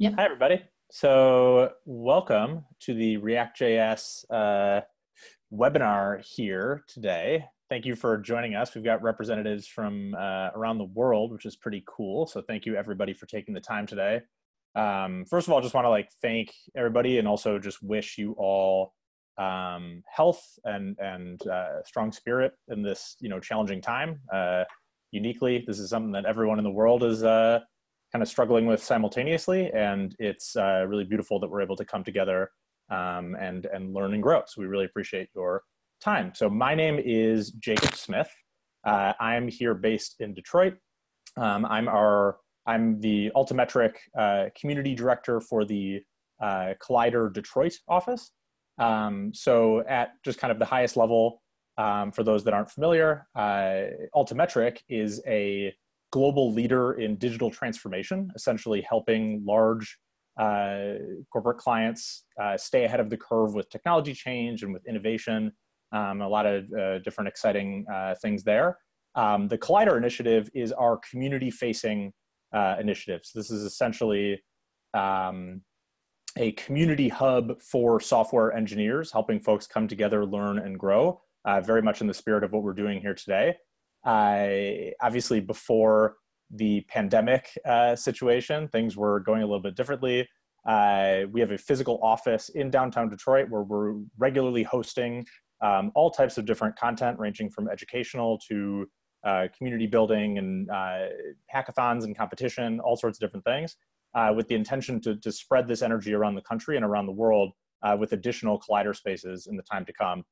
Yeah. Hi, everybody. So, welcome to the React.js uh, webinar here today. Thank you for joining us. We've got representatives from uh, around the world, which is pretty cool. So, thank you everybody for taking the time today. Um, first of all, just want to like thank everybody and also just wish you all um, health and and uh, strong spirit in this you know challenging time. Uh, uniquely, this is something that everyone in the world is uh, kind of struggling with simultaneously. And it's uh, really beautiful that we're able to come together um, and, and learn and grow. So we really appreciate your time. So my name is Jacob Smith. Uh, I'm here based in Detroit. Um, I'm our I'm the Altimetrik uh, community director for the uh, Collider Detroit office. Um, so at just kind of the highest level, um, for those that aren't familiar, uh, Altimetrik is a global leader in digital transformation, essentially helping large uh, corporate clients uh, stay ahead of the curve with technology change and with innovation. Um, a lot of uh, different exciting uh, things there. Um, the Collider initiative is our community facing uh, initiative. So, this is essentially um, a community hub for software engineers, helping folks come together, learn, and grow, uh, very much in the spirit of what we're doing here today. Uh, obviously, before the pandemic uh, situation, things were going a little bit differently. Uh, we have a physical office in downtown Detroit where we're regularly hosting um, all types of different content, ranging from educational to uh, community building and uh, hackathons and competition, all sorts of different things, uh, with the intention to, to spread this energy around the country and around the world with additional collider spaces in the time to come.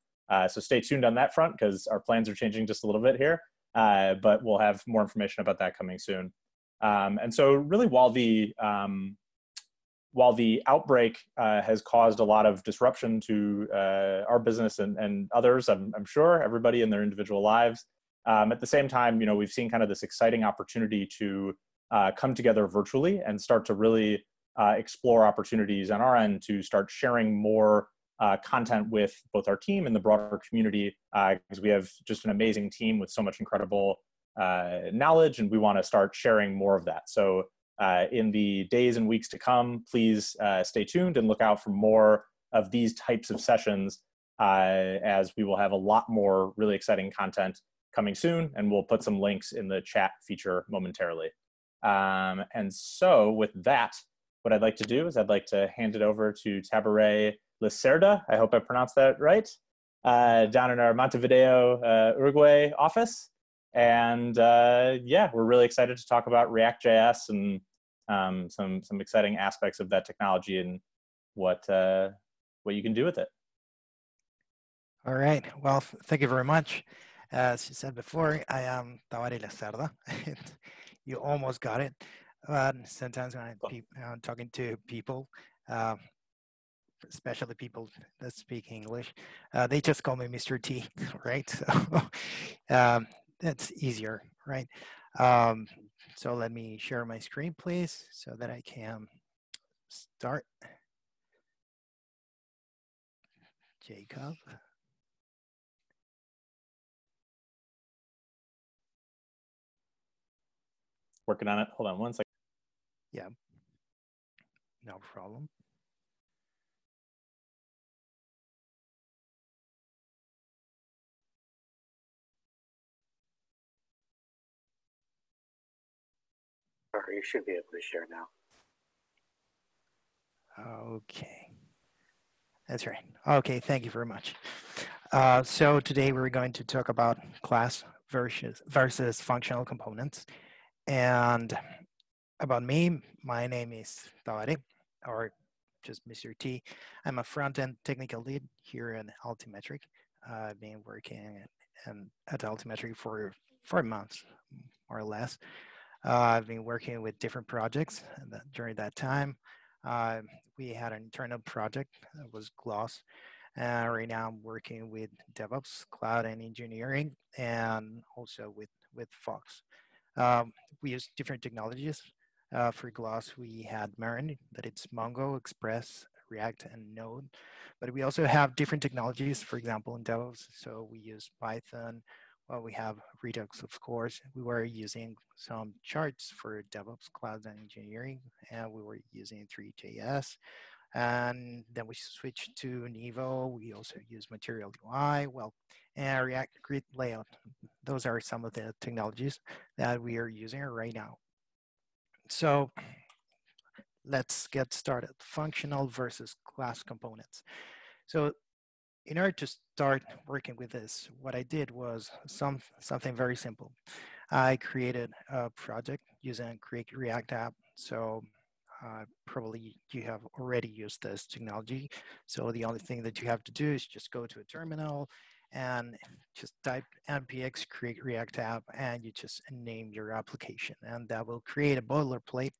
so stay tuned on that front because our plans are changing just a little bit here uh, but we'll have more information about that coming soon. Um, and so, really, while the um, while the outbreak uh, has caused a lot of disruption to uh, our business and, and others, I'm, I'm, sure everybody in their individual lives. Um, at the same time, you know, we've seen kind of this exciting opportunity to uh, come together virtually and start to really uh, explore opportunities on our end to start sharing more uh, content with both our team and the broader community because uh, we have just an amazing team with so much incredible uh, knowledge and we want to start sharing more of that. So uh, in the days and weeks to come, please stay tuned and look out for more of these types of sessions as we will have a lot more really exciting content coming soon and we'll put some links in the chat feature momentarily. Um, and so with that, what I'd like to do is I'd like to hand it over to Tabaret Lacerda, I hope I pronounced that right, uh, down in our Montevideo, uh, Uruguay office. And uh, yeah, we're really excited to talk about React.js and um, some, some exciting aspects of that technology and what, uh, what you can do with it. All right. Well, thank you very much. As you said before, I am Tabaré Lacerda. you almost got it. But sometimes when I'm, I'm talking to people, uh, especially people that speak English, uh, they just call me Mr. T, right? So um, that's easier, right? Um, so let me share my screen, please, so that I can start. Jacob. Working on it. Hold on one second. Yeah, no problem. You should be able to share now. Okay. That's right. Okay, thank you very much. Uh, so today we're going to talk about class versus, versus functional components. And about me, my name is Tabaré, or just Mr. T. I'm a front-end technical lead here in Altimetrik. Uh, I've been working at, at Altimetrik for four months, more or less. Uh, I've been working with different projects during that time. Uh, we had an internal project that was Gloss. Uh, right now I'm working with DevOps, cloud and engineering, and also with, with Fox. Um, we use different technologies. Uh, for Gloss, we had MERN, that it's Mongo, Express, React, and Node. But we also have different technologies, for example, in DevOps. So we use Python, well, we have Redux, of course. We were using some charts for DevOps Cloud and Engineering, and we were using Three.js. And then we switched to Nivo. We also use Material UI, well, and React Grid Layout. Those are some of the technologies that we are using right now. So let's get started. Functional versus class components. So in order to start working with this, what I did was some something very simple. I created a project using Create React App. So uh, probably you have already used this technology. So the only thing that you have to do is just go to a terminal and just type npx create react app and you just name your application and that will create a boilerplate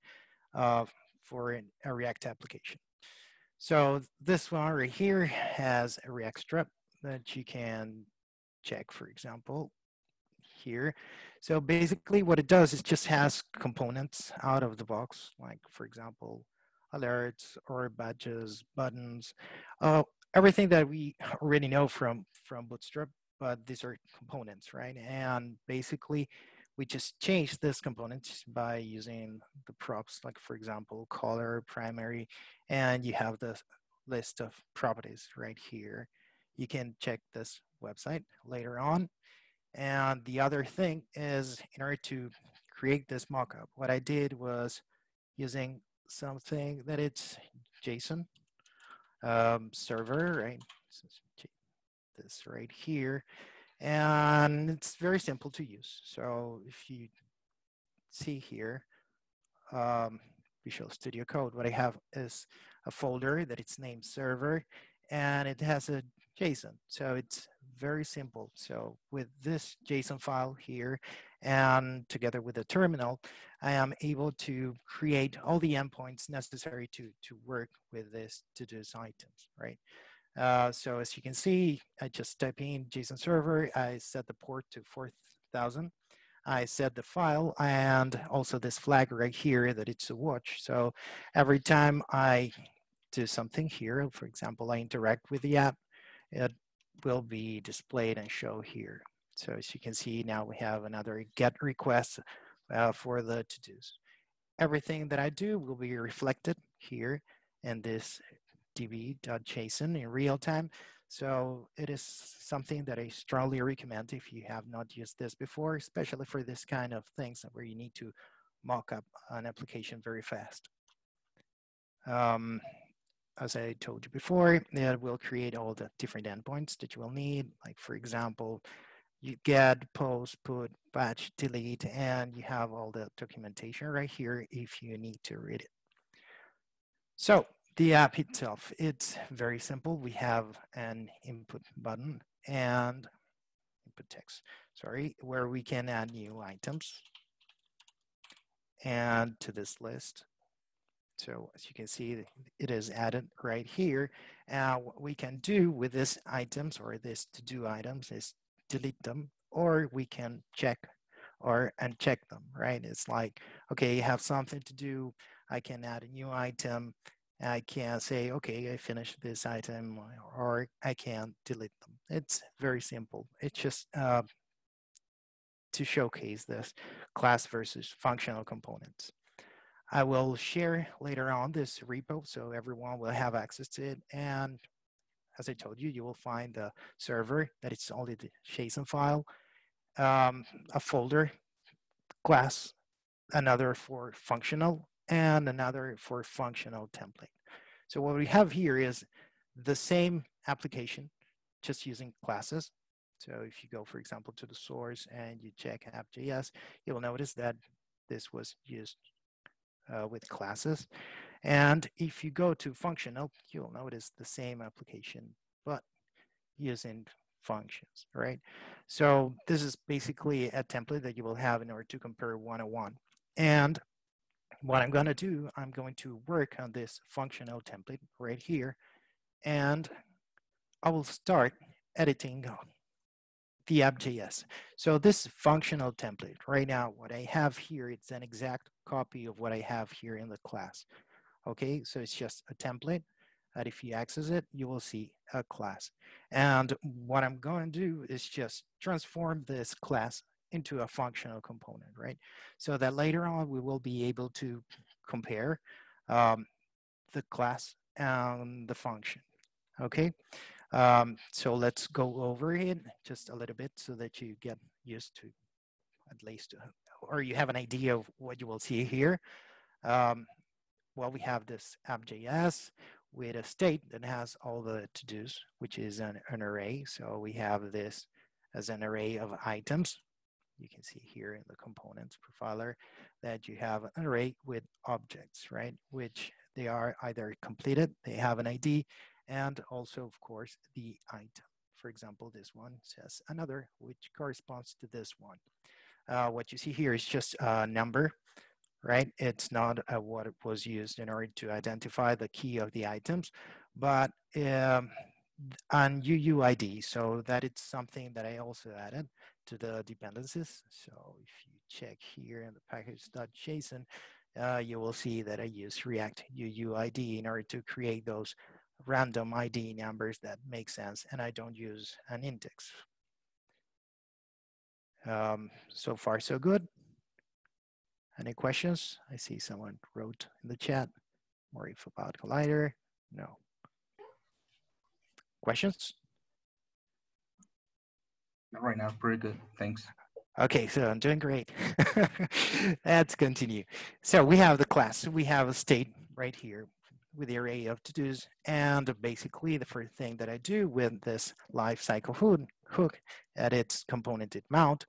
uh, for a react application. So this one right here has a Reactstrap that you can check, for example, here. So basically what it does is just has components out of the box, like for example, alerts or badges, buttons, uh, everything that we already know from, from Bootstrap, but these are components, right? And basically we just change this component by using the props, like for example, color, primary, and you have the list of properties right here. You can check this website later on. And the other thing is in order to create this mockup, what I did was using something that it's JSON um, server, right? This right here and it's very simple to use. So if you see here, um, Visual Studio Code, what I have is a folder that it's named server and it has a JSON. So it's very simple. So with this JSON file here and together with the terminal, I am able to create all the endpoints necessary to, to work with this to-dos items, right? Uh, so as you can see, I just type in JSON server, I set the port to 4000. I set the file and also this flag right here that it's a watch. So every time I do something here, for example, I interact with the app, it will be displayed and show here. So as you can see, now we have another get request uh, for the to-dos. Everything that I do will be reflected here in this db.json in real time. So it is something that I strongly recommend if you have not used this before, especially for this kind of things where you need to mock up an application very fast. Um, as I told you before, it will create all the different endpoints that you will need. Like for example, you get, post, put, patch, delete, and you have all the documentation right here if you need to read it. So the app itself, it's very simple. We have an input button and input text, sorry, where we can add new items and to this list. So as you can see, it is added right here. And what we can do with these items or this to-do items is delete them, or we can check or uncheck them, right? It's like, okay, you have something to do. I can add a new item I can say, okay, I finished this item, or I can delete them. It's very simple. It's just uh, to showcase this class versus functional components. I will share later on this repo so everyone will have access to it. And as I told you, you will find the server that it's only the JSON file, um, a folder, class, another for functional, and another for functional template. So what we have here is the same application, just using classes. So if you go, for example, to the source and you check app.js, you'll notice that this was used uh, with classes. And if you go to functional, you'll notice the same application, but using functions, right? So this is basically a template that you will have in order to compare one-on-one. And what I'm going to do, I'm going to work on this functional template right here, and I will start editing the app.js. So this functional template, right now, what I have here, it's an exact copy of what I have here in the class. Okay, so it's just a template. that if you access it, you will see a class. And what I'm going to do is just transform this class into a functional component, right? So that later on we will be able to compare um, the class and the function, okay? Um, so let's go over it just a little bit so that you get used to at least, or you have an idea of what you will see here. Um, well, we have this app.js with a state that has all the to-dos, which is an, an array. So we have this as an array of items. You can see here in the components profiler that you have an array with objects, right? Which they are either completed, they have an ID, and also, of course, the item. For example, this one says another, which corresponds to this one. Uh, what you see here is just a number, right? It's not uh, what was used in order to identify the key of the items, but um, an UUID. So that it's something that I also added to the dependencies. So if you check here in the package.json, uh, you will see that I use React UUID in order to create those random ID numbers that make sense, and I don't use an index. Um, so far, so good. Any questions? I see someone wrote in the chat. More info about Collider. No. Questions? Not right now. Pretty good. Thanks. Okay, so I'm doing great. Let's continue. So we have the class. We have a state right here with the array of to-dos. And basically the first thing that I do with this life cycle hook, hook at its component did mount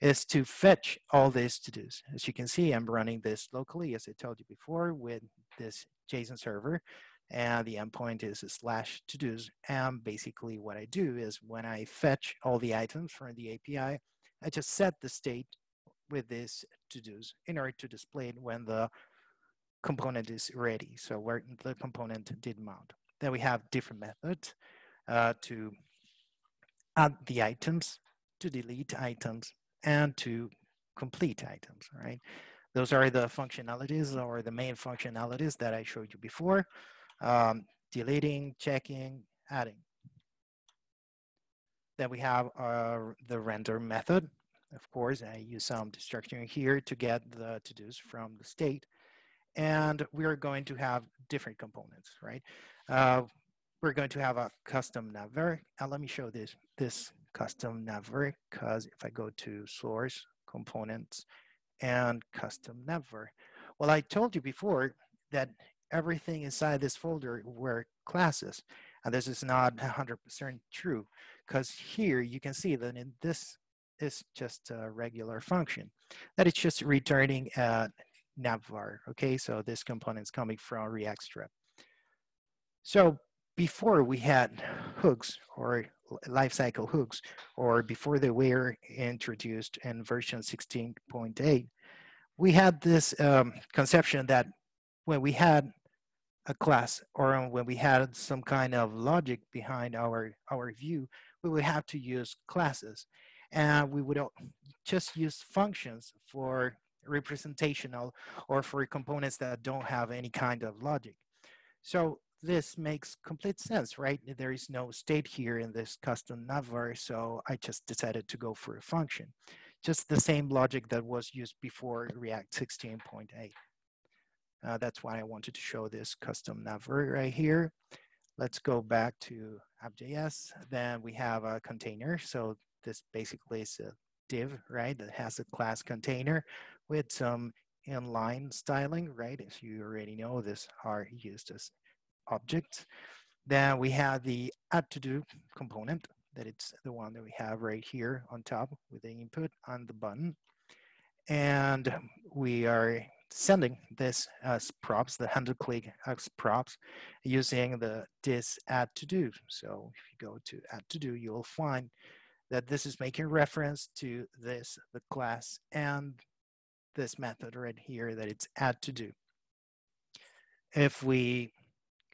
is to fetch all these to-dos. As you can see, I'm running this locally, as I told you before, with this JSON server. And the endpoint is slash to-dos. And basically what I do is when I fetch all the items from the API, I just set the state with this to-dos in order to display it when the component is ready. So where the component did mount. Then we have different methods uh, to add the items, to delete items, and to complete items, right? Those are the functionalities or the main functionalities that I showed you before. Um, deleting, checking, adding. Then we have uh, the render method. Of course, I use some destructuring here to get the to-dos from the state and we're going to have different components, right? Uh, we're going to have a custom navbar. And let me show this, this custom navbar, because if I go to source, components, and custom navbar, well, I told you before that everything inside this folder were classes. And this is not 100% true, because here you can see that in this is just a regular function, that it's just returning a navbar. Okay, so this component is coming from Reactstrap. So before we had hooks or lifecycle hooks, or before they were introduced in version 16.8, we had this um, conception that when we had a class or when we had some kind of logic behind our, our view, we would have to use classes. And we would just use functions for representational or for components that don't have any kind of logic. So this makes complete sense, right? There is no state here in this custom navbar, so I just decided to go for a function. Just the same logic that was used before React 16.8. Uh, that's why I wanted to show this custom navbar right here. Let's go back to app.js. Then we have a container. So this basically is a div, right, that has a class container with some inline styling, right? As you already know, this are used as objects. Then we have the add to do component that it's the one that we have right here on top with the input on the button. And we are sending this as props, the handle click as props using the this add to do. So if you go to add to do, you'll find that this is making reference to this, the class and this method right here that it's add to do. If we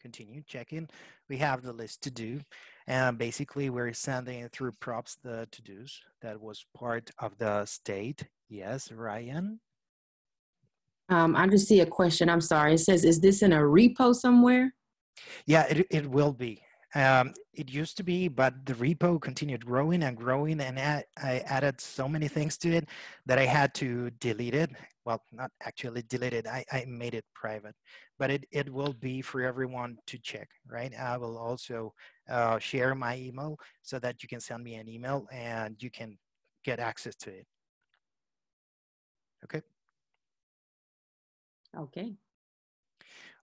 continue checking, we have the list to do. And basically we're sending through props the to-dos that was part of the state. Yes, Ryan? Um, I just see a question. I'm sorry. It says, is this in a repo somewhere? Yeah, it, it will be. Um, it used to be, but the repo continued growing and growing, and I, I added so many things to it that I had to delete it. Well, not actually deleted. I, I made it private, but it, it will be for everyone to check, right? I will also uh, share my email so that you can send me an email and you can get access to it. Okay. Okay.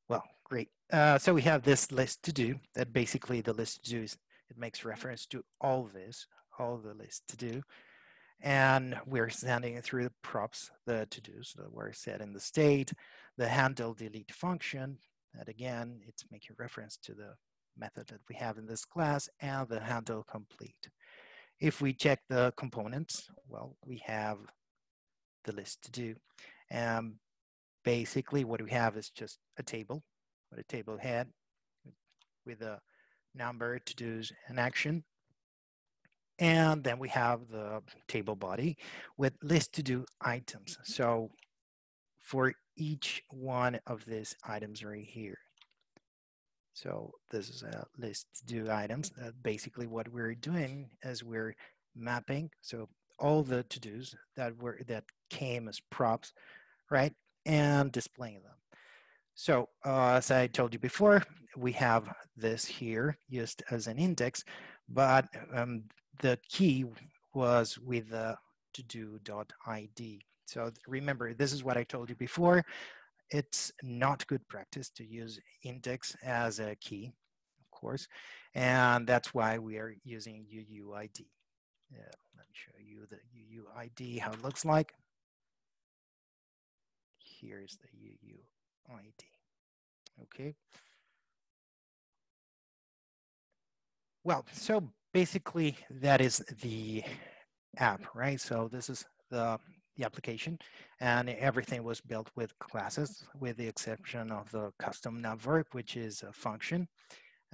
Well, great. Uh, so we have this list to do that basically the list to do is it makes reference to all this, all the list to do. And we're sending it through the props, the to dos that we're in the state, the handle delete function, that again, it's making reference to the method that we have in this class and the handle complete. If we check the components, well, we have the list to do. And basically what we have is just a table with a table head with a number, to-dos, and action. And then we have the table body with list to-do items. So for each one of these items right here. So this is a list to do items. Uh, basically what we're doing is we're mapping. So all the to-dos that were that came as props, right? And displaying them. So uh, as I told you before, we have this here used as an index, but um, the key was with uh, the to-do.id. So remember, this is what I told you before. It's not good practice to use index as a key, of course, and that's why we are using UUID. Yeah, let me show you the UUID, how it looks like. Here's the UUID. Okay. Well, so basically that is the app, right? So this is the, the application and everything was built with classes with the exception of the custom verb, which is a function.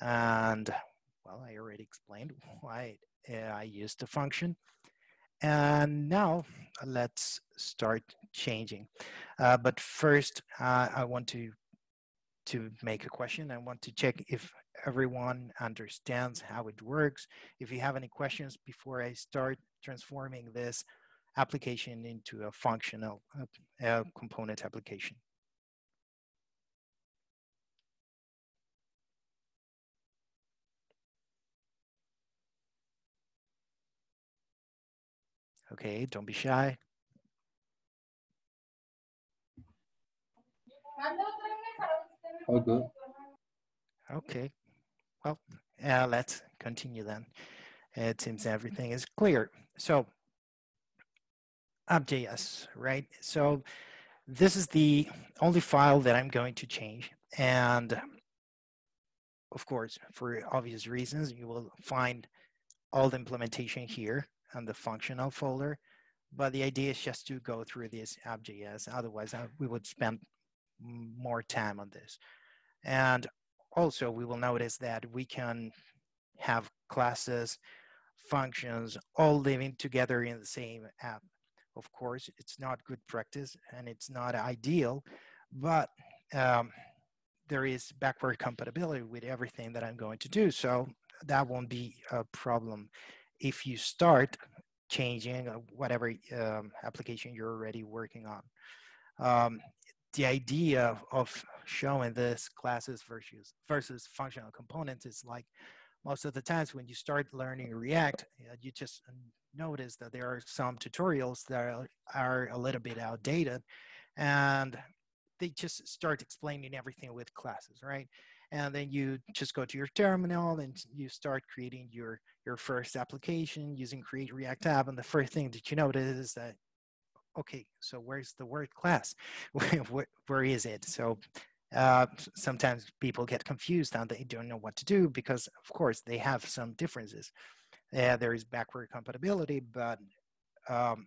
And well, I already explained why I used the function. And now let's start changing. Uh, but first, uh, I want to to make a question. I want to check if everyone understands how it works. If you have any questions before I start transforming this application into a functional uh, component application. Okay, don't be shy. Good. Okay, well, uh, let's continue then. It seems everything is clear. So, app.js, right? So, this is the only file that I'm going to change. And of course, for obvious reasons, you will find all the implementation here on the functional folder. But the idea is just to go through this app.js. Otherwise, uh, we would spend more time on this. And also we will notice that we can have classes, functions, all living together in the same app. Of course, it's not good practice and it's not ideal, but um, there is backward compatibility with everything that I'm going to do. So that won't be a problem if you start changing whatever um, application you're already working on. Um, the idea of showing this classes versus versus functional components is like most of the times when you start learning React, uh, you just notice that there are some tutorials that are, are a little bit outdated and they just start explaining everything with classes, right? And then you just go to your terminal and you start creating your, your first application using create React app. And the first thing that you notice is that okay, so where's the word class? where, is it? So uh, sometimes people get confused and they don't know what to do because, of course, they have some differences. Uh, there is backward compatibility, but um,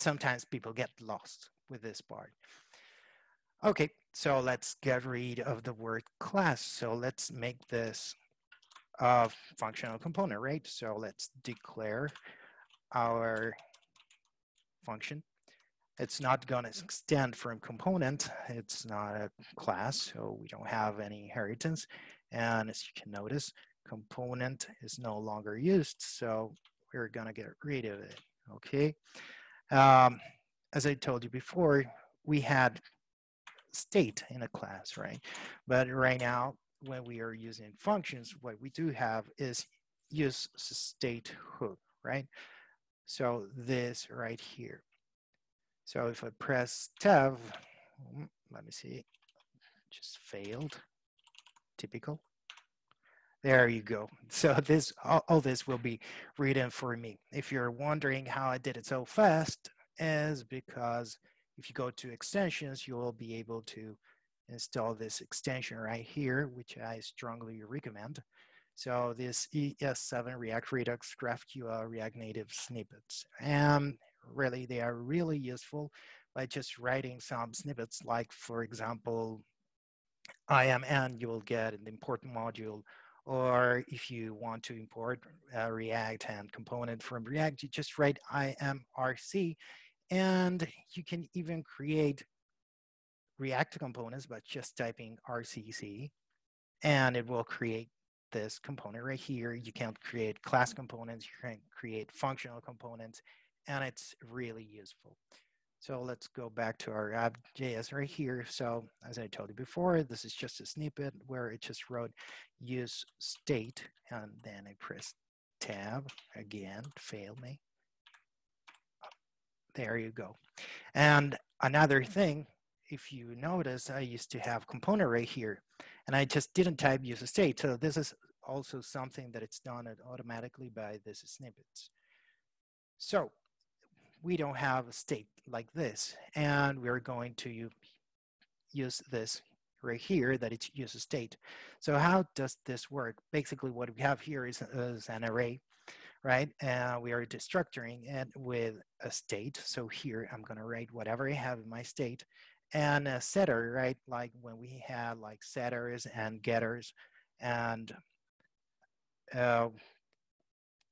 sometimes people get lost with this part. Okay, so let's get rid of the word class. So let's make this a functional component, right? So let's declare our function. it's not going to extend from component. It's not a class, so we don't have any inheritance. And as you can notice, component is no longer used, so we're going to get rid of it, okay? Um, as I told you before, we had state in a class, right? But right now, when we are using functions, what we do have is use state hook, right? So this right here. So if I press tab, mm, let me see, just failed, typical. There you go. So this, all, all, this will be written for me. If you're wondering how I did it so fast, is because if you go to extensions, you will be able to install this extension right here, which I strongly recommend. So this ES7 React Redux GraphQL React Native snippets. And really, they are really useful by just writing some snippets, like for example, I am IMN, you will get an important module or if you want to import React and component from React, you just write IMRC and you can even create React components by just typing RCC and it will create this component right here. You can create class mm-hmm. components, you can create functional components, and it's really useful. So let's go back to our app.js right here. So as I told you before, this is just a snippet where it just wrote use state, and then I press tab again, fail me. There you go. And another thing, if you notice, I used to have component right here, and I just didn't type use state. So this is also something that it's done automatically by this snippets. So we don't have a state like this, and we're going to use this right here that it uses state. So how does this work? Basically, what we have here is, is an array, right? And we are destructuring it with a state. So here I'm going to write whatever I have in my state and a setter, right? Like when we had like setters and getters and uh,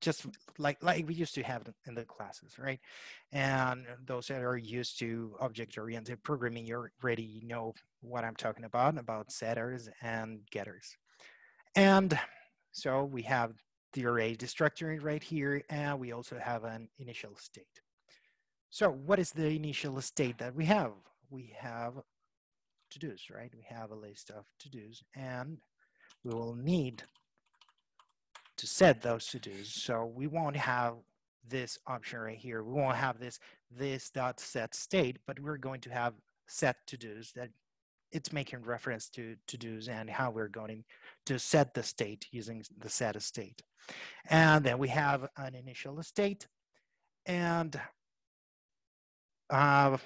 just like like we used to have in the classes, right? And those that are used to object-oriented programming, you already know what I'm talking about, about setters and getters. And so we have the array destructuring right here, and we also have an initial state. So what is the initial state that we have? We have to-dos, right? We have a list of to-dos, and we will need to set those to-dos. So we won't have this option right here. We won't have this this dot set state, but we're going to have set to-dos that it's making reference to to-dos and how we're going to set the state using the set state. And then we have an initial state. And uh,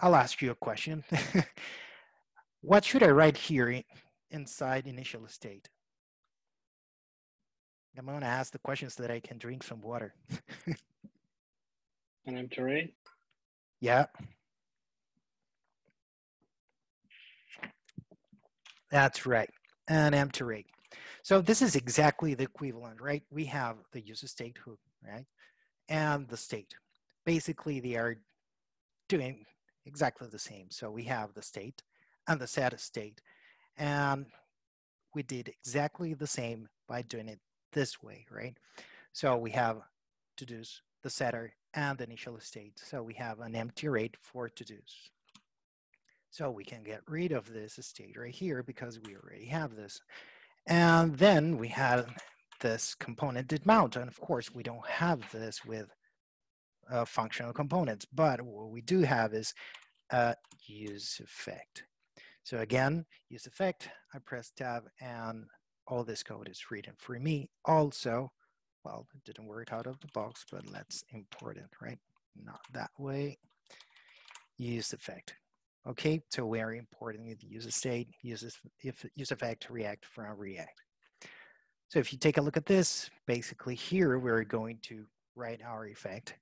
I'll ask you a question. what should I write here inside initial state? I'm going to ask the questions so that I can drink some water. An empty array? Yeah. That's right, an empty array. So this is exactly the equivalent, right? We have the user state hook, right? And the state. Basically, they are doing exactly the same. So we have the state and the set state. And we did exactly the same by doing it this way, right? So we have to-dos, the setter, and the initial state. So we have an empty array for to-dos. So we can get rid of this state right here because we already have this. And then we have this component did mount. And of course, we don't have this with uh, functional components, but what we do have is a use effect. So again, use effect, I press tab and all this code is written for me. Also, well, it didn't work out of the box, but let's import it, right? Not that way. Use effect. Okay, so we are importing the user state, uses if use effect React from React. So if you take a look at this, basically here we're going to write our effect.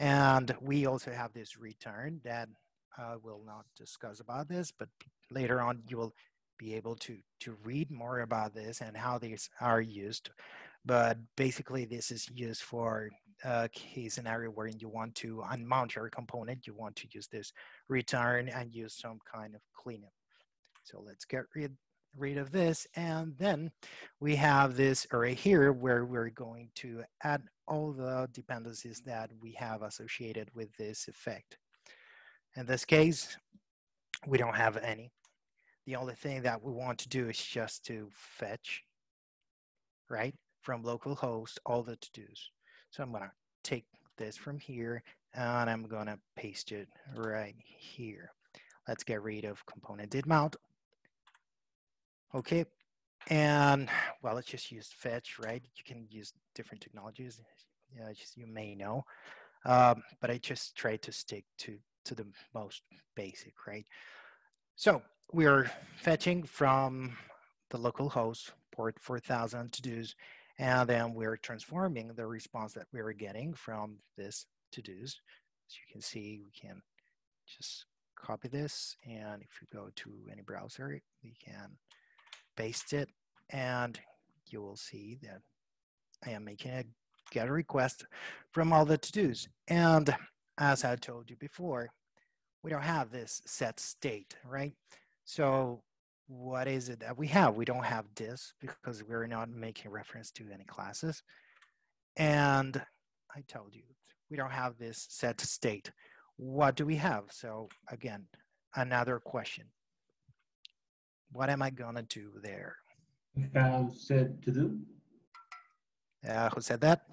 And we also have this return that I uh, will not discuss about this, but later on you will be able to to read more about this and how these are used. But basically, this is used for a case scenario where you want to unmount your component, you want to use this return and use some kind of cleanup. So let's get rid, rid of this. And then we have this array here where we're going to add all the dependencies that we have associated with this effect. In this case, we don't have any. The only thing that we want to do is just to fetch, right, from localhost all the to-dos. So I'm gonna take this from here and I'm gonna paste it right here. Let's get rid of component did mount. Okay, and well, let's just use fetch, right? You can use different technologies, yeah, you may know, um, but I just try to stick to to the most basic, right? So we are fetching from the local host port 4000 to-dos, and then we're transforming the response that we are getting from this to-dos. As you can see, we can just copy this, and if you go to any browser, we can paste it, and you will see that I am making a get a request from all the to-dos. And as I told you before, we don't have this set state, right? So what is it that we have? We don't have this because we're not making reference to any classes. And I told you, we don't have this set state. What do we have? So again, another question. What am I gonna do there? Have set to do. Uh, who said that?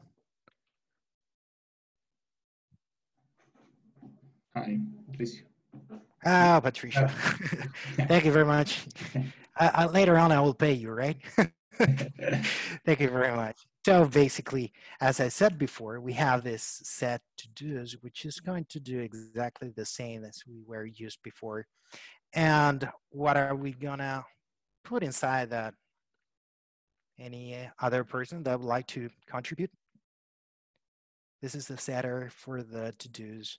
Hi, Patricio. Ah, Patricia. Thank you very much. I, I, later on, I will pay you, right? Thank you very much. So basically, as I said before, we have this set to do's, which is going to do exactly the same as we were used before. And what are we gonna put inside that? Any other person that would like to contribute? This is the setter for the to-dos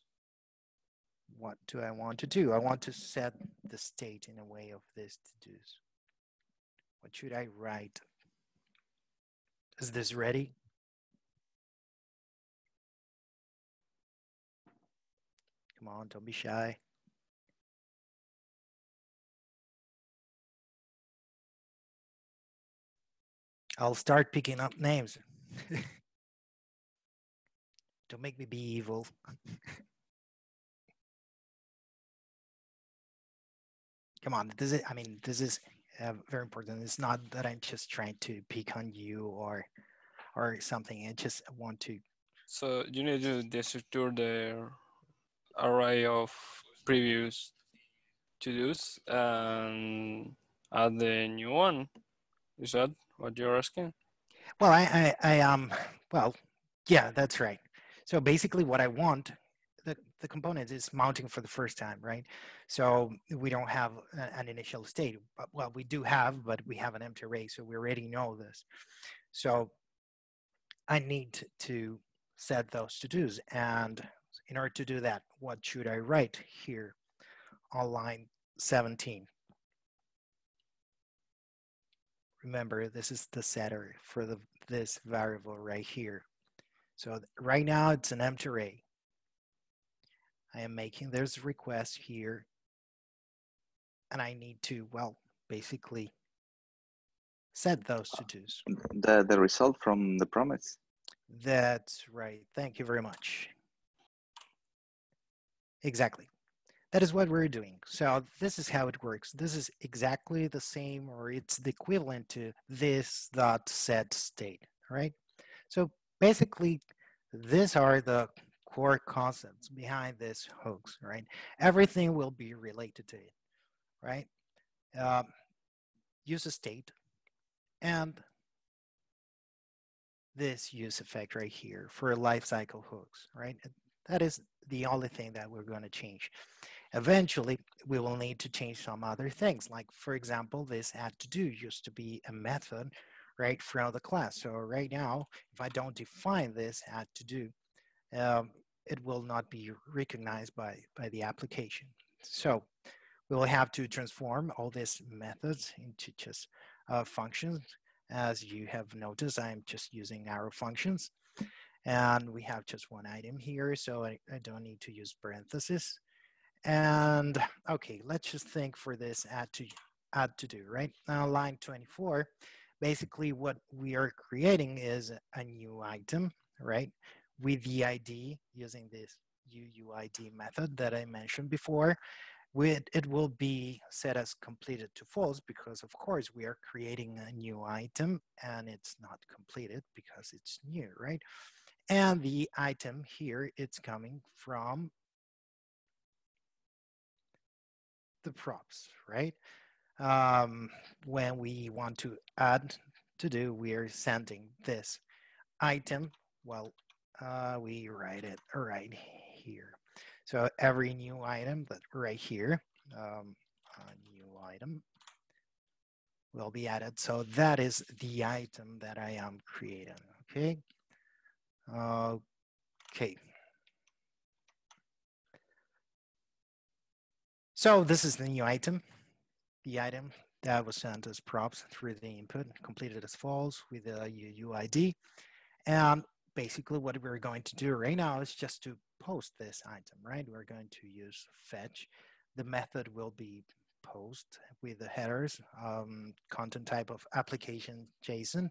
what do I want to do? I want to set the state in a way of this to-dos. What should I write? Is this ready? Come on, don't be shy. I'll start picking up names. don't make me be evil. come on this is i mean this is uh, very important it's not that i'm just trying to pick on you or or something i just want to so you need to destructure the array of previous to-dos and add the new one is that what you're asking well i i, I um well yeah that's right so basically what i want the, the component is mounting for the first time, right? So we don't have a, an initial state. Well, we do have, but we have an empty array, so we already know this. So I need to set those to-dos. And in order to do that, what should I write here on line 17? Remember, this is the setter for the, this variable right here. So right now it's an empty array. I am making this request here. And I need to, well, basically set those to-dos. Uh, the, the result from the promise. That's right. Thank you very much. Exactly. That is what we're doing. So this is how it works. This is exactly the same, or it's the equivalent to this dot set state, right? So basically, these are the core concepts behind this hooks, right? Everything will be related to it, right? Um, use a state and this use effect right here for a hooks, right? That is the only thing that we're going to change. Eventually, we will need to change some other things. Like, for example, this add to do used to be a method right from the class. So right now, if I don't define this add to do, um, it will not be recognized by, by the application. So we will have to transform all these methods into just uh, functions. As you have noticed, I'm just using arrow functions. And we have just one item here, so I, I don't need to use parentheses. And okay, let's just think for this add to add to do, right? Now line 24, basically what we are creating is a new item, right? With the ID using this UUID method that I mentioned before, with, it will be set as completed to false because of course we are creating a new item and it's not completed because it's new, right? And the item here, it's coming from the props, right? Um, when we want to add to do, we are sending this item. Well, uh, we write it right here. So every new item that right here, um, a new item will be added. So that is the item that I am creating, okay? Okay. So this is the new item. The item that was sent as props through the input, completed as false with a UUID. And basically what we're going to do right now is just to post this item, right? We're going to use fetch. The method will be post with the headers, um, content type of application JSON,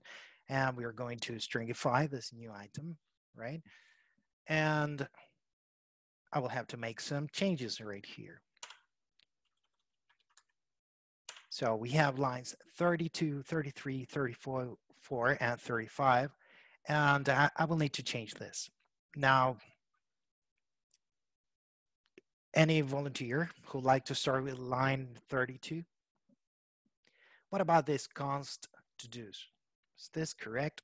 and we are going to stringify this new item, right? And I will have to make some changes right here. So we have lines 32, 33, 34, 4, and 35, and I, I will need to change this. Now, any volunteer who'd like to start with line 32? What about this const to do's? Is this correct?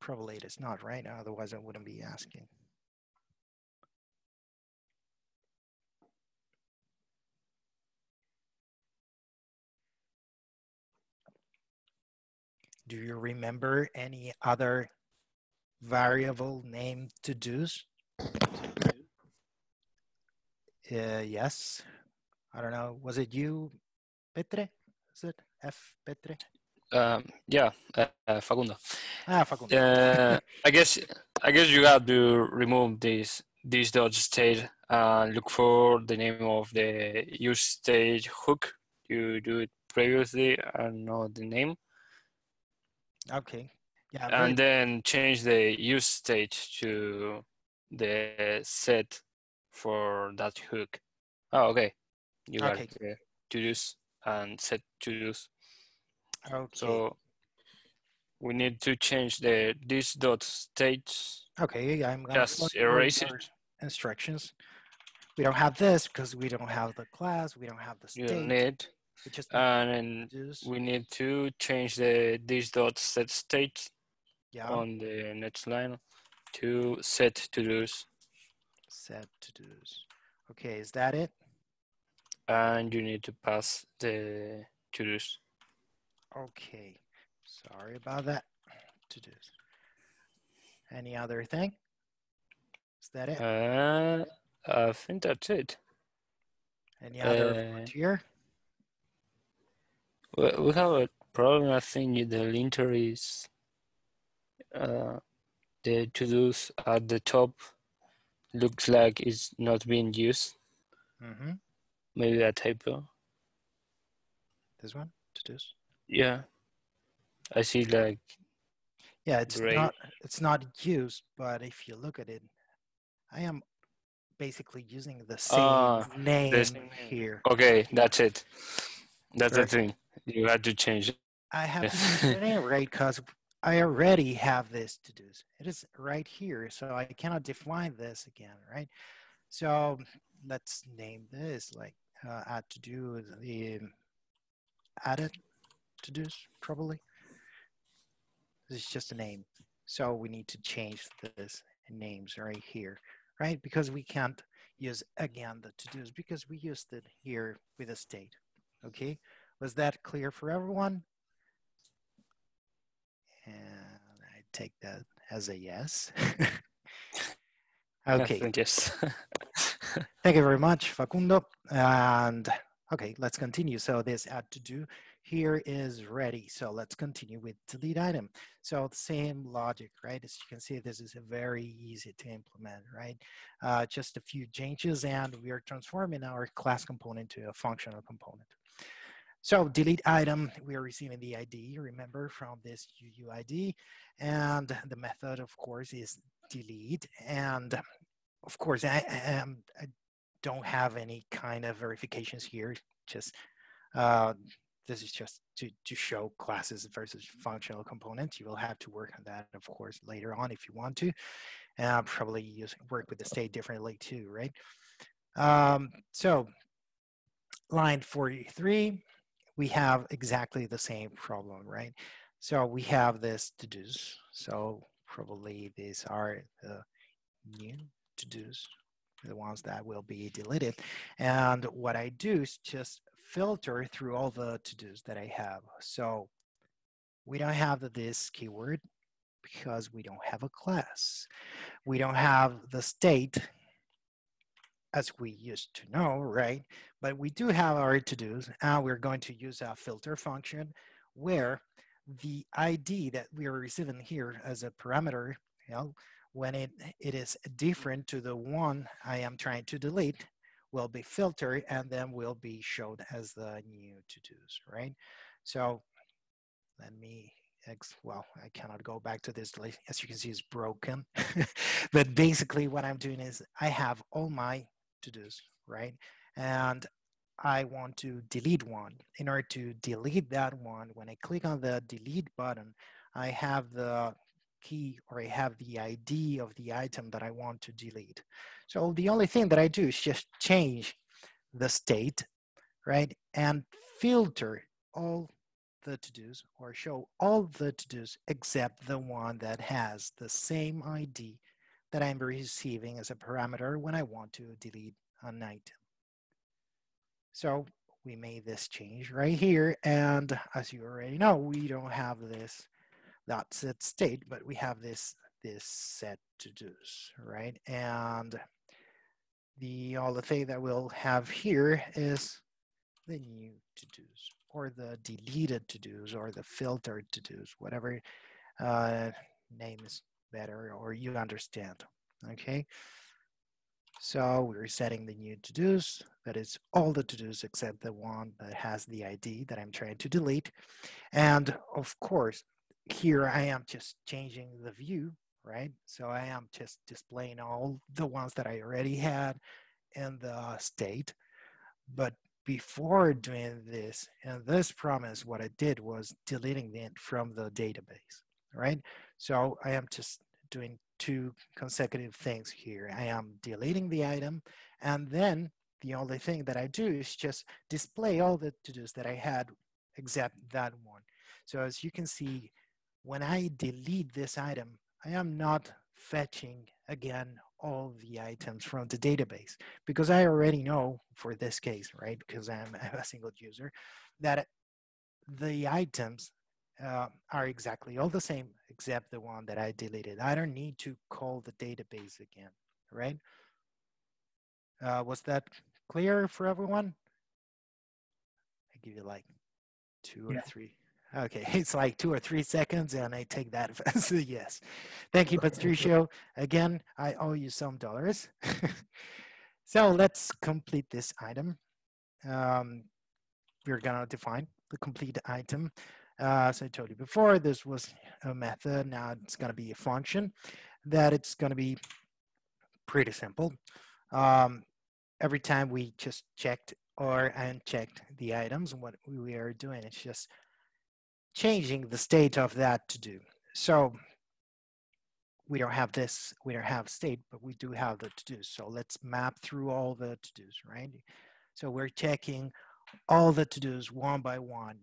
Probably it is not, right? Otherwise I wouldn't be asking. Do you remember any other variable named to do's? Uh, yes. I don't know. Was it you, Petre? Is it F Petre? Um, yeah, uh, uh, Facundo. Ah, Facundo. Uh, I guess I guess you have to remove this this dot state and look for the name of the use state hook. You do it previously and know the name, okay. Yeah. and then change the use state to the set for that hook. Oh, okay. You got Okay. Yeah. To use and set to use. okay. So we need to change the this dot state. okay. I'm gonna Just erase it. Instructions. We don't have this because we don't have the class. We don't have the You state. don't need, just and then do's. we need to change the this dot set state yeah. on the next line to set to do's, Set to do's. Okay. Is that it? and you need to pass the to do's. Okay. Sorry about that. To do's. Any other thing? Is that it? Uh, I think that's it. Any other uh, volunteer? We, have a problem. I think the linter is uh, the to do's at the top looks like it's not being used. Mm-hmm. Maybe a typo. This one? To do's? Yeah, I see like Yeah, it's Great. not it's not used, but if you look at it, I am basically using the same Ah, name this- here. okay, that's it. That's the thing. You had to change it. I have to use it anyway because I already have this to do. It is right here, so I cannot define this again, right? So let's name this like uh, add to do the added to do probably. This is just a name, so we need to change this names right here, right? Because we can't use again the to do's because we used it here with a state. Okay, was that clear for everyone? And I take that as a yes. Okay, think yes. thank you very much, Facundo. And okay, let's continue. So this add to do here is ready. So let's continue with delete item. So the same logic, right? As you can see, this is very easy to implement, right? Uh, just a few changes and we are transforming our class component to a functional component. So delete item, we are receiving the ID, remember, from this UUID. And the method, of course, is delete. And of course, I, I, I don't have any kind of verifications here, just uh, this is just to, to show classes versus functional components. You will have to work on that, of course, later on if you want to. Uh, probably use work with the state differently too, right? Um, so line 43, we have exactly the same problem, right? So we have this to-dos. So probably these are the new to-dos, the ones that will be deleted. And what I do is just filter through all the to-dos that I have. So we don't have this keyword because we don't have a class. We don't have the state as we used to know, right? But we do have our to-dos and we're going to use a filter function where the ID that we are receiving here as a parameter, you know, when it, it is different to the one I am trying to delete, will be filtered and then will be showed as the new to-dos, right? So let me, X well, I cannot go back to this, as you can see, it's broken. but basically what I'm doing is I have all my to-dos, right? And I want to delete one. In order to delete that one, when I click on the delete button, I have the key or I have the ID of the item that I want to delete. So the only thing that I do is just change the state, right? And filter all the to-dos or show all the to-dos except the one that has the same ID that I'm receiving as a parameter when I want to delete an item. So we made this change right here. And as you already know, we don't have this dot set state, but we have this this set to do's, right? And the only thing that we'll have here is the new to do's or the deleted to do's or the filtered to do's, whatever uh, name is better or you understand, okay? So we're setting the new to-dos, that is all the to-dos except the one that has the ID that I'm trying to delete. And of course, here I am just changing the view, right? So I am just displaying all the ones that I already had in the state. But before doing this, and this promise, what I did was deleting it from the database, right? So I am just doing two consecutive things here. I am deleting the item, and then the only thing that I do is just display all the to-dos that I had except that one. So as you can see, when I delete this item, I am not fetching again all the items from the database because I already know for this case, right? Because I'm a single user, that the items uh, are exactly all the same except the one that I deleted. I don't need to call the database again, right? Uh, was that clear for everyone? I give you like two or yeah. three. Okay, it's like two or three seconds, and I take that as a yes. Thank you, Patricio. Again, I owe you some dollars. so let's complete this item. Um, we're gonna define the complete item. Uh, as I told you before, this was a method. Now it's gonna be a function that it's gonna be pretty simple. Um, every time we just checked or unchecked the items, and what we are doing is just changing the state of that to do. So we don't have this, we don't have state, but we do have the to do. So let's map through all the to dos, right? So we're checking all the to dos one by one.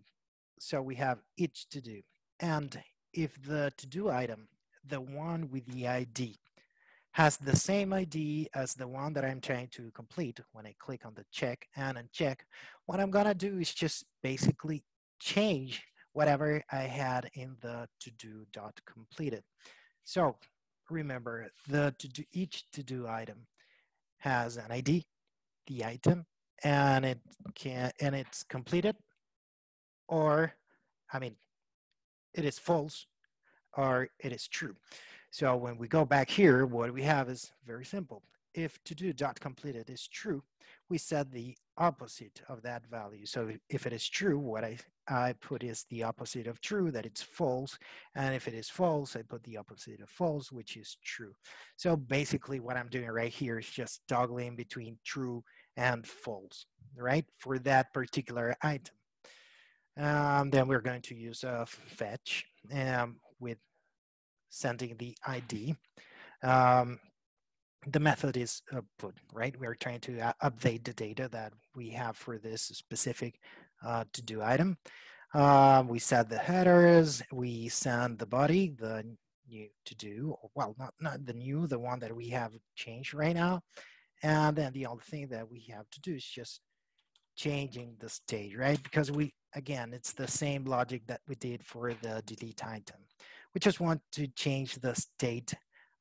So we have each to do. And if the to do item, the one with the ID, has the same ID as the one that I'm trying to complete when I click on the check and uncheck, what I'm gonna do is just basically change whatever I had in the to-do dot completed. So remember the to do each to-do item has an ID, the item, and it can and it's completed or, I mean, it is false or it is true. So when we go back here, what we have is very simple. If to do dot completed is true, we set the opposite of that value. So if it is true, what I, I put is the opposite of true, that it's false. And if it is false, I put the opposite of false, which is true. So basically what I'm doing right here is just toggling between true and false, right? For that particular item. Um, then we're going to use a fetch um, with sending the ID. Um, the method is uh, put, right? We're trying to uh, update the data that we have for this specific uh, to-do item. Uh, we set the headers, we send the body, the new to-do, well, not, not the new, the one that we have changed right now. And then the only thing that we have to do is just changing the state, right? Because we, again, it's the same logic that we did for the delete item. We just want to change the state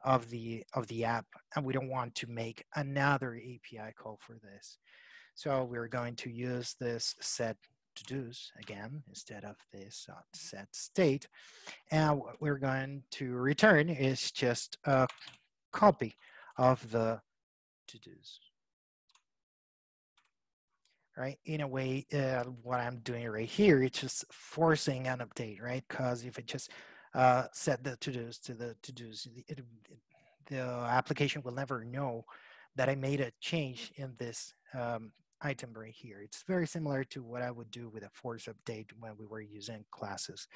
of the of the app and we don't want to make another API call for this. So we're going to use this set to do's again instead of this uh, set state. And what we're going to return is just a copy of the to do's. Right, in a way, uh, what I'm doing right here, it's just forcing an update, right? Because if it just uh, set the to-dos to the to-dos. It, it, the application will never know that I made a change in this um, item right here. It's very similar to what I would do with a force update when we were using classes.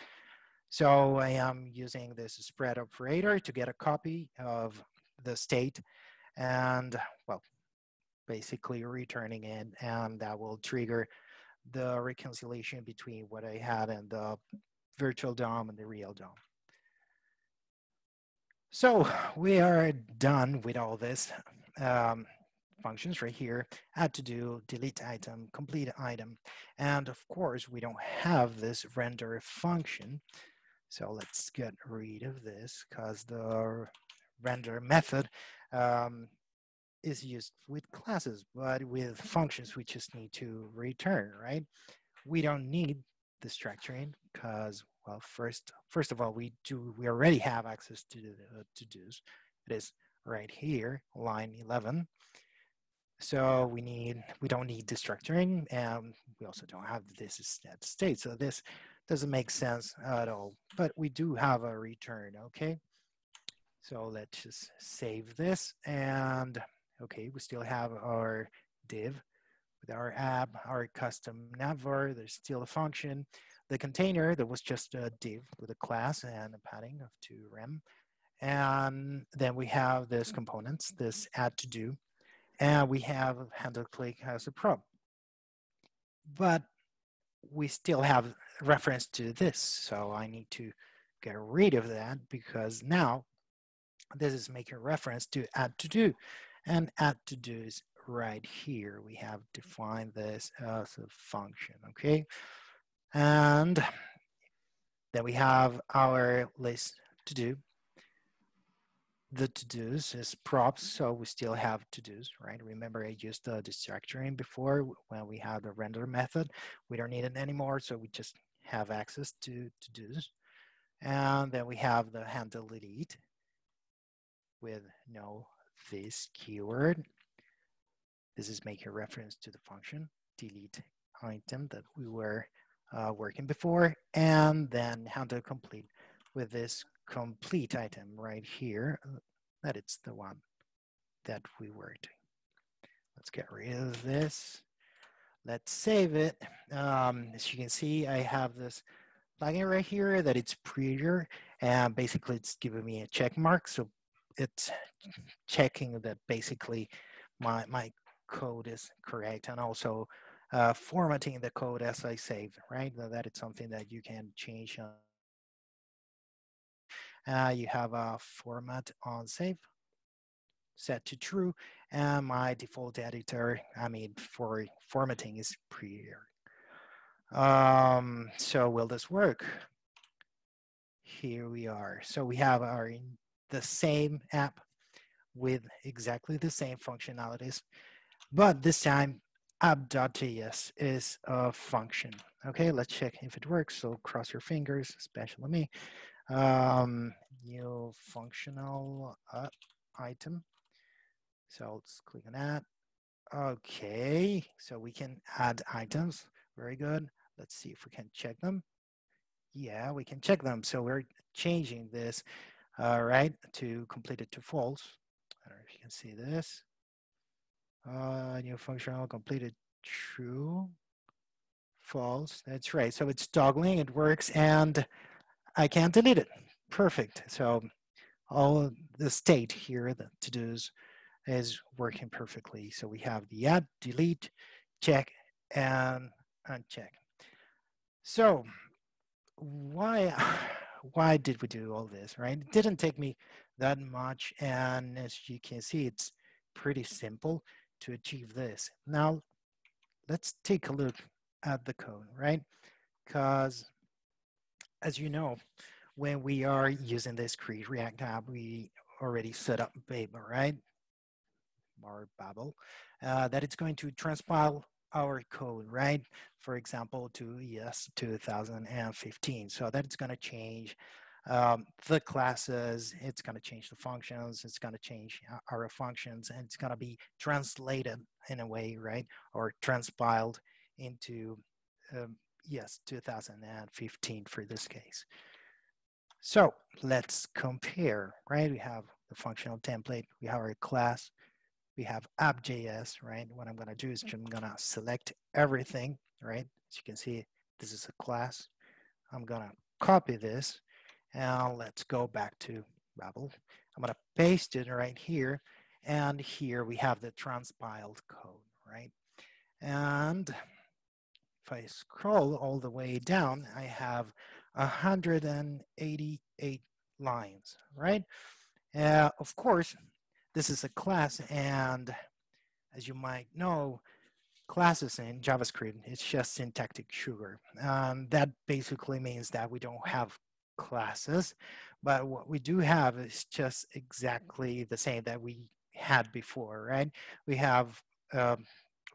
So I am using this spread operator to get a copy of the state and well, basically returning it and that will trigger the reconciliation between what I had in the virtual DOM and the real DOM. So we are done with all this um, functions right here, add to do, delete item, complete item. And of course, we don't have this render function. So let's get rid of this because the render method um, is used with classes, but with functions, we just need to return, right? We don't need destructuring because well, first, first of all, we do we already have access to the uh, to-dos. It is right here, line 11. So we need we don't need destructuring, and we also don't have this at state. So this doesn't make sense at all. But we do have a return, okay? So let's just save this, and okay, we still have our div with our app, our custom navbar. There's still a function the container that was just a div with a class and a padding of two rem. And then we have this components, this add to do, and we have handle click as a prop. But we still have reference to this. So I need to get rid of that because now this is making reference to add to do and add to do is right here. We have defined this as a function, okay? And then we have our list to do. The to-dos is props, so we still have to-dos, right? Remember I used the destructuring before when we had the render method. We don't need it anymore, so we just have access to to-dos. And then we have the handle delete with no this keyword. This is making reference to the function delete item that we were uh, working before, and then handle complete with this complete item right here, that it's the one that we were. Let's get rid of this. Let's save it. Um, as you can see, I have this plugin right here that it's prettier, and basically it's giving me a check mark. So it's checking that basically my, my code is correct and also uh, formatting the code as I save, right? That is something that you can change. Uh, you have a format on save set to true and my default editor, I mean, for formatting is prettier. Um, so will this work? Here we are. So we have our the same app with exactly the same functionalities, but this time app.js is a function, Okay, let's check if it works. So cross your fingers, especially me. Um, new functional uh, item. So let's click on that. Okay, so we can add items. Very good. Let's see if we can check them. Yeah, we can check them. So we're changing this, uh, to complete it to false. I don't know if you can see this. Uh, new functional completed true, false. That's right. So it's toggling, it works, and I can't delete it. Perfect. So all the state here, the to-dos, is working perfectly. So we have the add, delete, check, and uncheck. So why why did we do all this, right? It didn't take me that much, and as you can see, it's pretty simple to achieve this. Now, let's take a look at the code, right? Because as you know, when we are using this Create React app, we already set up Babel, right? Or Babel, uh, that it's going to transpile our code, right? For example, to ES 2015. So that it's going to change um, the classes, it's going to change the functions, it's going to change our functions, and it's going to be translated in a way, right? Or transpiled into um, ES 2015 for this case. So let's compare, right? We have the functional template, we have our class, we have app.js, right? What I'm gonna do is I'm gonna select everything, right? As you can see, this is a class. I'm gonna copy this and let's go back to Babel. I'm gonna paste it right here. And here we have the transpiled code, right? And if I scroll all the way down, I have 188 lines, right? Uh, of course, this is a class, and as you might know, classes in JavaScript, it's just syntactic sugar. Um, that basically means that we don't have classes, but what we do have is just exactly the same that we had before, right? We have um,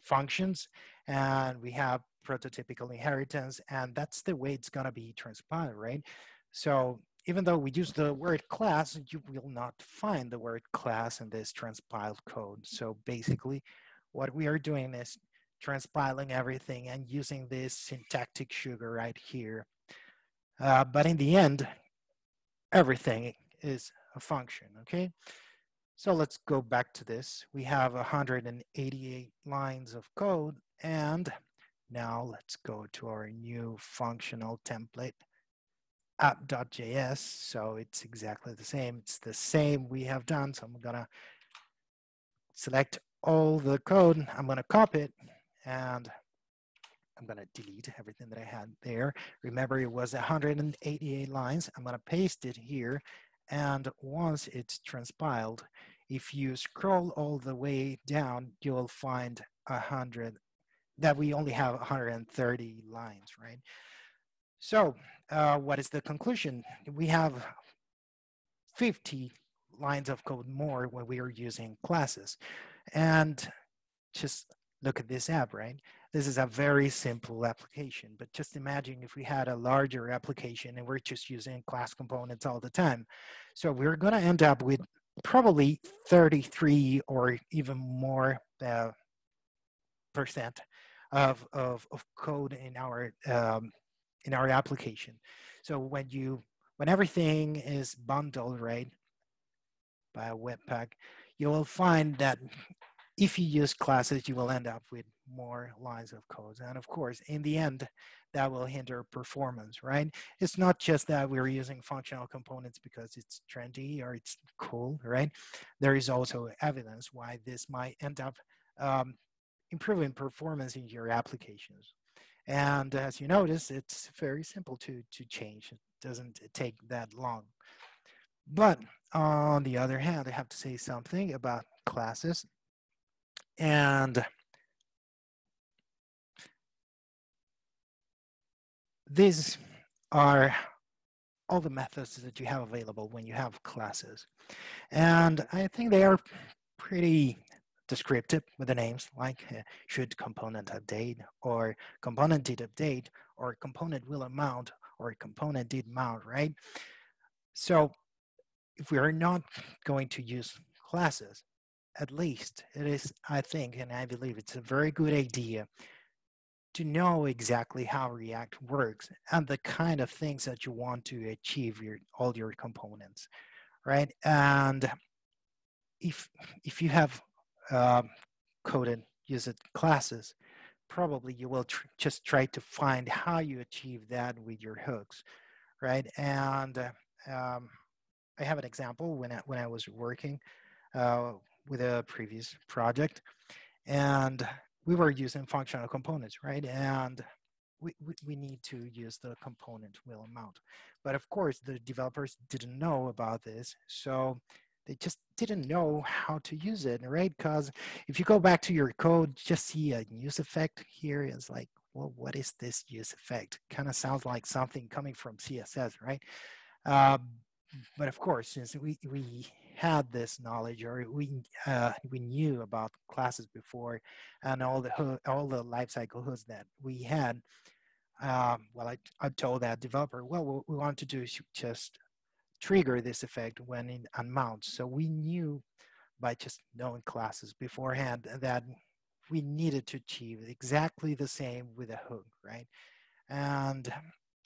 functions and we have prototypical inheritance, and that's the way it's gonna be transpiled, right? So even though we use the word class, you will not find the word class in this transpiled code. So basically, what we are doing is transpiling everything and using this syntactic sugar right here. Uh, but in the end, everything is a function, okay? So let's go back to this. We have 188 lines of code and now let's go to our new functional template app.js. So it's exactly the same. It's the same we have done. So I'm gonna select all the code. I'm gonna copy it and I'm gonna delete everything that I had there. Remember it was 188 lines. I'm gonna paste it here. And once it's transpiled, if you scroll all the way down, you'll find a hundred that we only have 130 lines, right? So uh, what is the conclusion? We have 50 lines of code more when we are using classes. And just look at this app, right? This is a very simple application, but just imagine if we had a larger application and we're just using class components all the time. So we're gonna end up with probably 33 or even more uh, percent of, of, of code in our um, in our application. So when you when everything is bundled right by a webpack, you will find that if you use classes, you will end up with more lines of code. And of course, in the end, that will hinder performance, right? It's not just that we're using functional components because it's trendy or it's cool, right? There is also evidence why this might end up um, improving performance in your applications. And as you notice, it's very simple to, to change. It doesn't take that long. But on the other hand, I have to say something about classes. And these are all the methods that you have available when you have classes. And I think they are pretty descriptive with the names like uh, should component update or component did update or component will mount or component did mount, right? So if we are not going to use classes, at least it is, I think, and I believe it's a very good idea to know exactly how React works and the kind of things that you want to achieve your all your components, right? And if if you have uh, coded used classes, probably you will tr just try to find how you achieve that with your hooks, right? And um, I have an example when I, when I was working uh, with a previous project, and we were using functional components, right? And we, we, we need to use the component will mount. But of course, the developers didn't know about this. So they just didn't know how to use it, right? Because if you go back to your code, just see a use effect here is like, well, what is this use effect? Kind of sounds like something coming from CSS, right? Uh, but of course, since we, we had this knowledge or we uh, we knew about classes before and all the all the lifecycle hooks that we had. Um, well, I, I told that developer, well, what we want to do is just trigger this effect when it unmounts. So we knew by just knowing classes beforehand that we needed to achieve exactly the same with a hook, right? And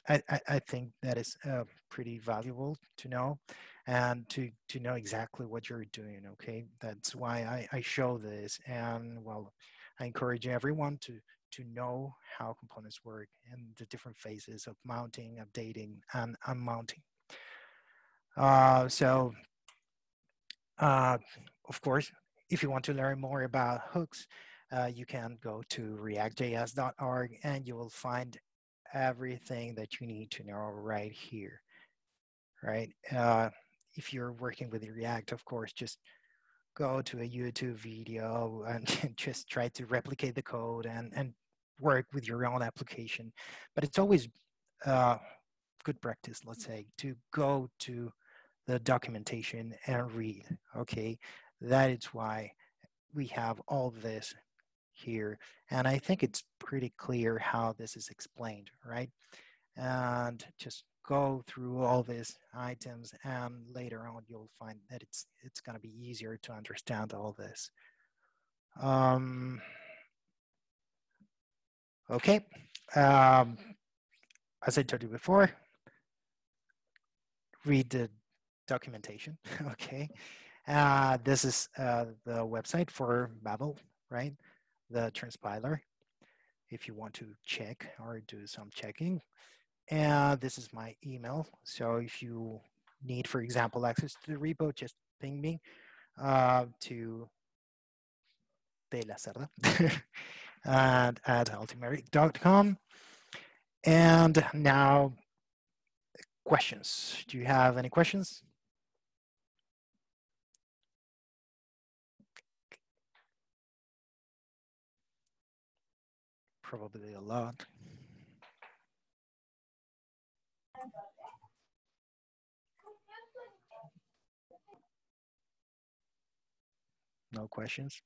I, I, I think that is uh, pretty valuable to know and to, to know exactly what you're doing, okay? That's why I, I show this and well, I encourage everyone to, to know how components work and the different phases of mounting, updating, and unmounting. Uh, so, uh, of course, if you want to learn more about hooks, uh, you can go to reactjs.org and you will find everything that you need to know right here, right? Uh, if you're working with React, of course, just go to a YouTube video and just try to replicate the code and, and work with your own application. But it's always uh, good practice, let's say, to go to the documentation and read, okay? That is why we have all this here. And I think it's pretty clear how this is explained, right? And just go through all these items and later on you'll find that it's it's going to be easier to understand all this. Um, okay. Um, as I told you before, read the documentation, okay? Uh, this is uh, the website for Babel, right? the transpiler if you want to check or do some checking. And this is my email. So if you need, for example, access to the repo, just ping me uh, to De La Cerda and at altimetrik.com. And now, questions. Do you have any questions? Probably a lot. No questions?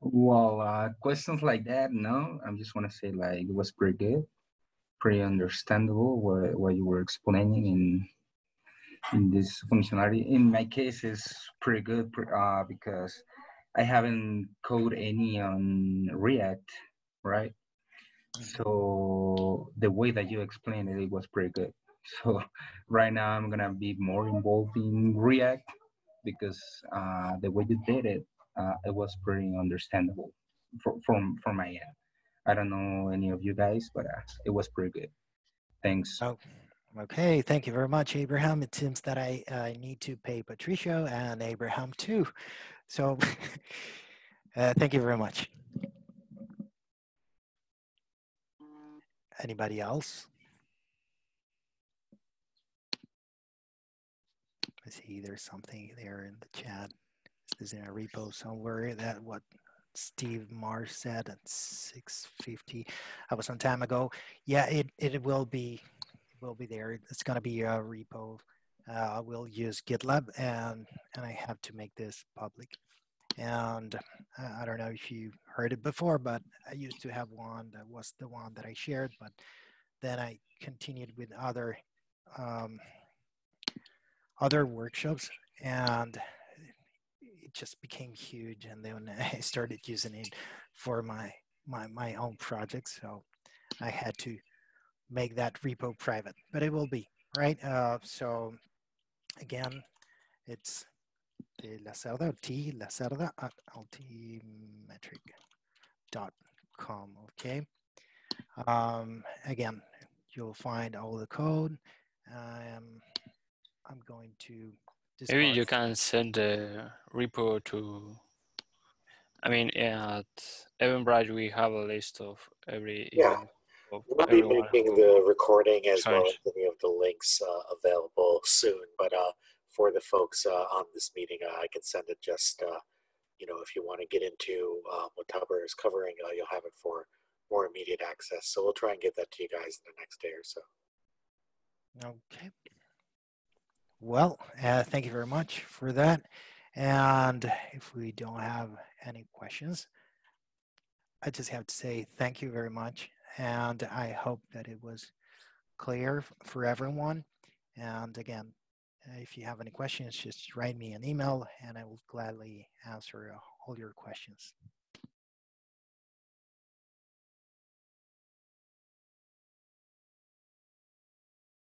Well, uh, questions like that, no. I just want to say like it was pretty good, pretty understandable what, what you were explaining in in this functionality. In my case, is pretty good uh, because I haven't coded any on React, right? Mm-hmm. So the way that you explained it, it was pretty good. So right now I'm gonna be more involved in React because uh, the way you did it, uh, it was pretty understandable for, from from my end. I don't know any of you guys, but uh, it was pretty good. Thanks. Oh, Okay, thank you very much, Abraham. It seems that I, I need to pay Patricio and Abraham too. So uh, thank you very much. Anybody else? I see there's something there in the chat. Is in a repo somewhere that what Steve Mars said at 650. That was some time ago. Yeah, it, it will be will be there. It's going to be a repo. Uh, we'll use GitLab and, and I have to make this public. And uh, I don't know if you heard it before, but I used to have one that was the one that I shared, but then I continued with other um, other workshops and it just became huge and then I started using it for my my my own projects so I had to make that repo private but it will be right uh, so again it's the Lacerda T Lacerda at altimetrik.com okay um, again you'll find all the code um, I'm going to Maybe you can send the repo to. I mean, at Eventbrite, we have a list of every Yeah. event of We'll be making the recording as well as any of the links uh, available soon. But uh, for the folks uh, on this meeting, uh, I can send it just, uh, you know, if you want to get into uh, what Tabaré is covering, uh, you'll have it for more immediate access. So we'll try and get that to you guys in the next day or so. Okay. Well, uh, thank you very much for that. And if we don't have any questions, I just have to say thank you very much. And I hope that it was clear for everyone. And again, if you have any questions, just write me an email and I will gladly answer all your questions.